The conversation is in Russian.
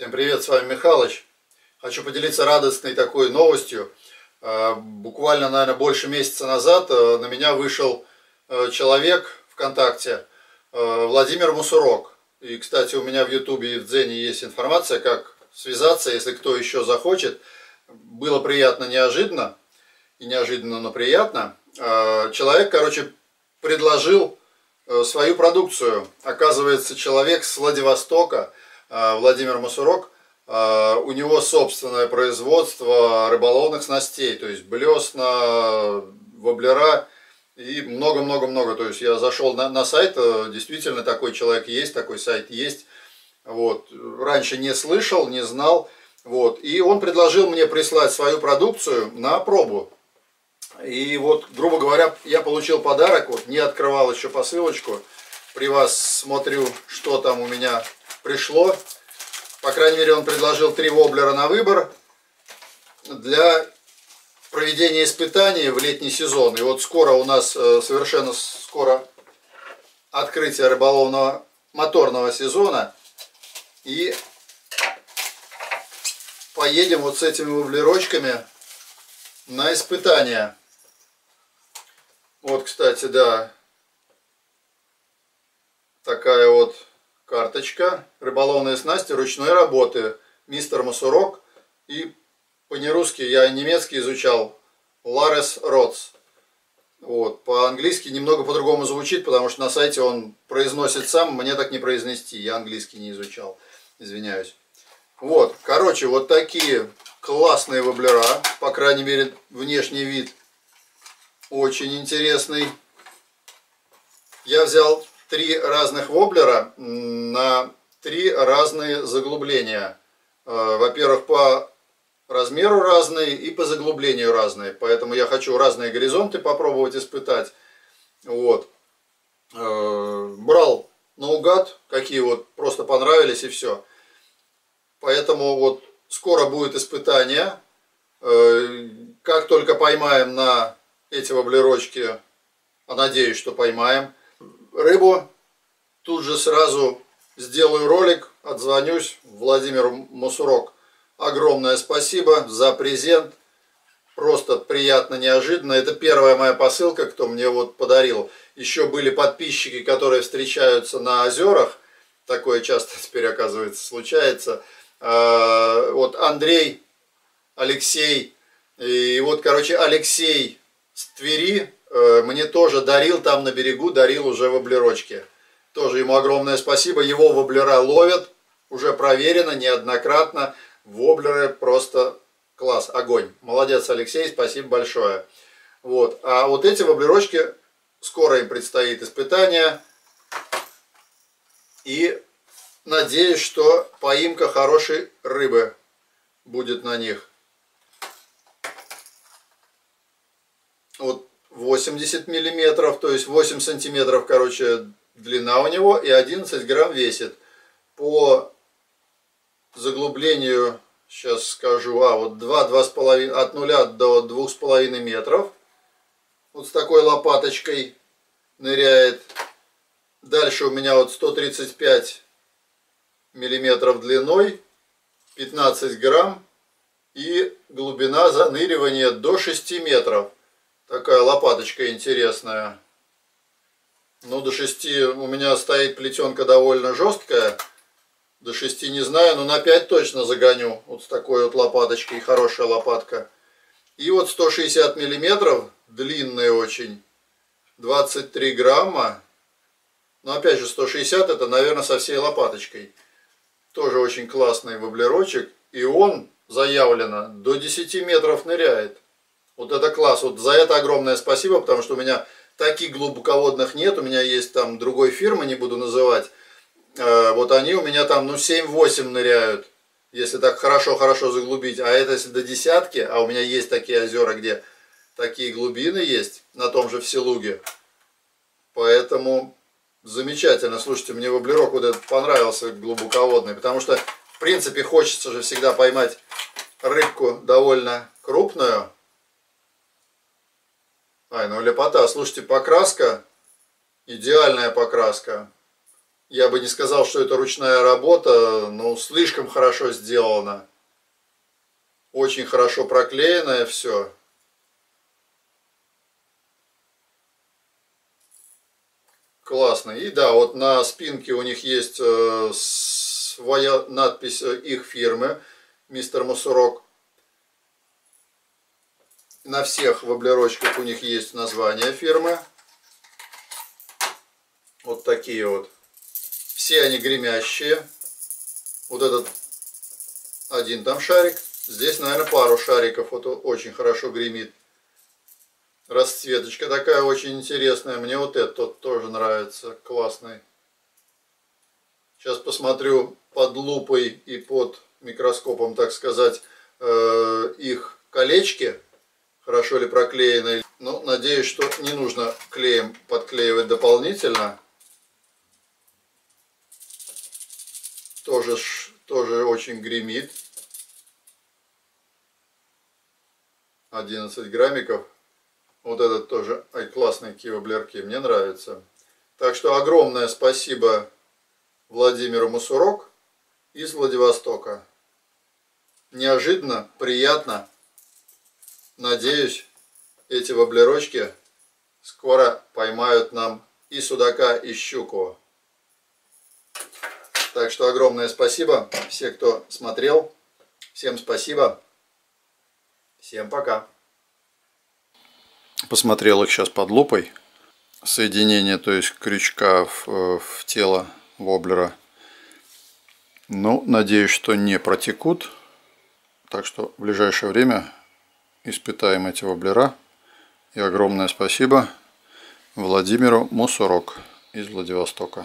Всем привет, с вами Михалыч. Хочу поделиться радостной такой новостью. А, буквально, наверное, больше месяца назад а, на меня вышел а, человек ВКонтакте, Владимир Мусурок. И, кстати, у меня в Ютубе и в Дзене есть информация, как связаться, если кто еще захочет. Было приятно, неожиданно. И неожиданно, но приятно. Человек, короче, предложил свою продукцию. Оказывается, человек с Владивостока – Э, Владимир Масурок, э, у него собственное производство рыболовных снастей, то есть блесна, воблера и много-много-много. То есть я зашел на, на сайт, э, действительно такой человек есть, такой сайт есть. Вот. Раньше не слышал, не знал. Вот. И он предложил мне прислать свою продукцию на пробу. И вот, грубо говоря, я получил подарок, вот не открывал еще посылочку. При вас смотрю, что там у меня пришло. По крайней мере, он предложил три воблера на выбор для проведения испытаний в летний сезон. И вот скоро у нас, э, совершенно скоро, открытие рыболовного моторного сезона. И поедем вот с этими воблерочками на испытания. Вот, кстати, да, такая вот карточка, рыболовные снасти ручной работы, мистер Масурок и по-нерусски я немецкий изучал, Ларес Ротс. Вот. По-английски немного по-другому звучит, потому что на сайте он произносит сам, мне так не произнести, я английский не изучал, извиняюсь. Вот, короче, вот такие классные воблера, по крайней мере, внешний вид очень интересный. Я взял три разных воблера на три разные заглубления. Э, во-первых, по размеру разные и по заглублению разные. Поэтому я хочу разные горизонты попробовать испытать. Вот. Э, брал наугад, какие вот просто понравились и все. Поэтому вот скоро будет испытание. Э, как только поймаем на эти воблерочки, а надеюсь, что поймаем, рыбу, тут же сразу сделаю ролик, отзвонюсь Владимиру Мусурок. Огромное спасибо за презент. Просто приятно, неожиданно. Это первая моя посылка, кто мне вот подарил. Еще были подписчики, которые встречаются на озерах. Такое часто теперь, оказывается, случается. А, вот Андрей, Алексей. И вот, короче, Алексей с Твери мне тоже дарил там на берегу, дарил уже воблерочки. Тоже ему огромное спасибо. Его воблера ловят, уже проверено неоднократно. Воблеры просто класс, огонь. Молодец, Алексей, спасибо большое. Вот. А вот эти воблерочки, скоро им предстоит испытание. И надеюсь, что поимка хорошей рыбы будет на них. Вот 80 миллиметров, то есть 8 сантиметров, короче, длина у него и 11 грамм весит. По заглублению, сейчас скажу, а вот 2, 2,5, от 0 до 2,5 метров. Вот с такой лопаточкой ныряет. Дальше у меня вот 135 миллиметров длиной, 15 грамм и глубина заныривания до 6 метров. Такая лопаточка интересная. Ну, до 6 у меня стоит плетенка довольно жесткая. До 6 не знаю, но на 5 точно загоню. Вот с такой вот лопаточкой. Хорошая лопатка. И вот 160 миллиметров, длинная очень. 23 грамма. Но опять же 160 это, наверное, со всей лопаточкой. Тоже очень классный воблерочек. И он заявлено до 10 метров ныряет. Вот это класс. Вот за это огромное спасибо, потому что у меня таких глубоководных нет. У меня есть там другой фирмы, не буду называть. Э, вот они у меня там, ну, 7-8 ныряют. Если так хорошо-хорошо заглубить. А это если до десятки, а у меня есть такие озера, где такие глубины есть, на том же в Силуге. Поэтому замечательно. Слушайте, мне воблерок вот этот понравился глубоководный, потому что, в принципе, хочется же всегда поймать рыбку довольно крупную. Ай, ну лепота. Слушайте, покраска, идеальная покраска. Я бы не сказал, что это ручная работа, но слишком хорошо сделано. Очень хорошо проклеенное все. Классно. И да, вот на спинке у них есть э, своя надпись э, их фирмы, мистер Мусорок. На всех воблерочках у них есть название фирмы. Вот такие вот. Все они гремящие. Вот этот один там шарик. Здесь, наверное, пару шариков. Вот очень хорошо гремит. Расцветочка такая очень интересная. Мне вот этот тоже нравится. Классный. Сейчас посмотрю под лупой и под микроскопом, так сказать, э, их колечки. Хорошо ли проклеены. Ну, надеюсь, что не нужно клеем подклеивать дополнительно. Тоже, тоже очень гремит. 11 граммиков. Вот этот тоже ай, классный кивоблерки, мне нравится. Так что огромное спасибо Владимиру Мусурок из Владивостока. Неожиданно, приятно. Надеюсь, эти воблерочки скоро поймают нам и судака, и щуку. Так что огромное спасибо все, кто смотрел. Всем спасибо. Всем пока посмотрел их сейчас под лупой. Соединение, то есть крючка в, в тело воблера. Ну, надеюсь, что не протекут. Так что в ближайшее время испытаем эти воблера. И огромное спасибо Владимиру Мусорок из Владивостока.